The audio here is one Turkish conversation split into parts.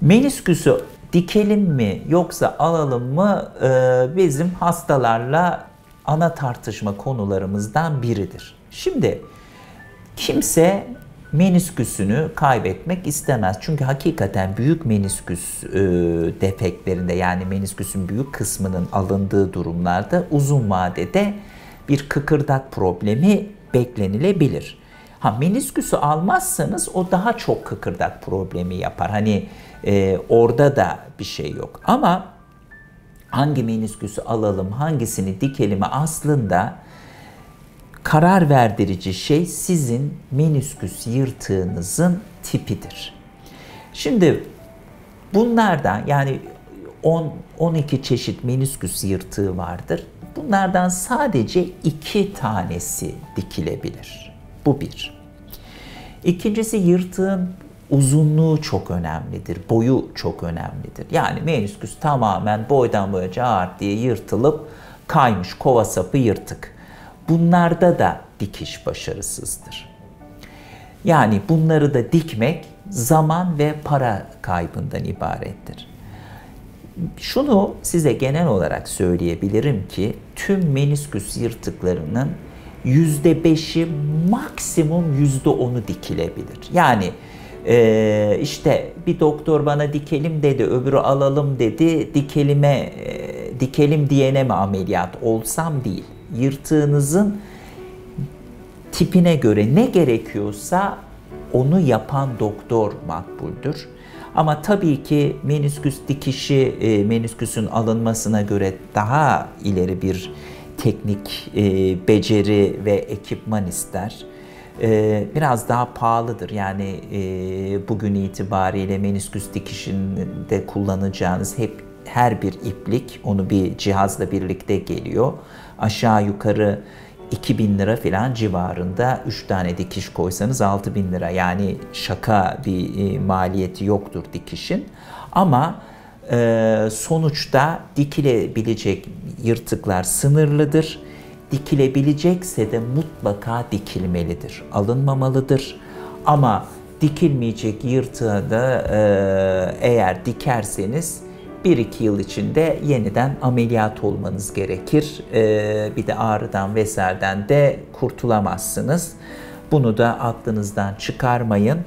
Menisküsü dikelim mi yoksa alalım mı e, bizim hastalarla ana tartışma konularımızdan biridir. Şimdi kimse menisküsünü kaybetmek istemez. Çünkü hakikaten büyük menisküs e, defektlerinde yani menisküsün büyük kısmının alındığı durumlarda uzun vadede bir kıkırdak problemi beklenilebilir. Ha menisküsü almazsanız o daha çok kıkırdak problemi yapar. Hani e, orada da bir şey yok. Ama hangi menisküsü alalım, hangisini dikelim aslında karar verdirici şey sizin menisküs yırtığınızın tipidir. Şimdi bunlardan yani 10 12 çeşit menisküs yırtığı vardır. Bunlardan sadece iki tanesi dikilebilir. Bu bir. İkincisi yırtığın uzunluğu çok önemlidir. Boyu çok önemlidir. Yani menisküs tamamen boydan boya cart diye yırtılıp kaymış kova sapı yırtık. Bunlarda da dikiş başarısızdır. Yani bunları da dikmek zaman ve para kaybından ibarettir. Şunu size genel olarak söyleyebilirim ki tüm menisküs yırtıklarının %5'i maksimum %10'u dikilebilir. Yani ee, işte bir doktor bana dikelim dedi, öbürü alalım dedi. Dikelime, e, dikelim diyene mi ameliyat olsam değil. Yırtığınızın tipine göre ne gerekiyorsa onu yapan doktor makbuldür. Ama tabii ki menisküs dikişi e, menisküsün alınmasına göre daha ileri bir teknik e, beceri ve ekipman ister. E, biraz daha pahalıdır. Yani e, bugün itibariyle menisküs dikişinde kullanacağınız hep her bir iplik onu bir cihazla birlikte geliyor. Aşağı yukarı 2000 lira falan civarında 3 tane dikiş koysanız 6000 lira. Yani şaka bir e, maliyeti yoktur dikişin. Ama e, sonuçta dikilebilecek yırtıklar sınırlıdır. Dikilebilecekse de mutlaka dikilmelidir. Alınmamalıdır. Ama dikilmeyecek yırtığı da e, eğer dikerseniz 1-2 yıl içinde yeniden ameliyat olmanız gerekir. Ee, bir de ağrıdan vesaireden de kurtulamazsınız. Bunu da aklınızdan çıkarmayın.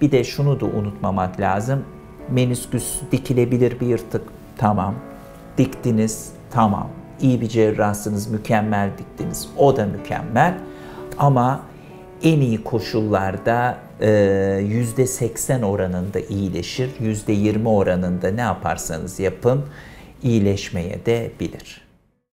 Bir de şunu da unutmamak lazım. Menisküs dikilebilir bir yırtık. Tamam. Diktiniz. Tamam. İyi bir cerrahsınız. Mükemmel diktiniz. O da mükemmel. Ama en iyi koşullarda %80 oranında iyileşir. %20 oranında ne yaparsanız yapın iyileşmeye de bilir.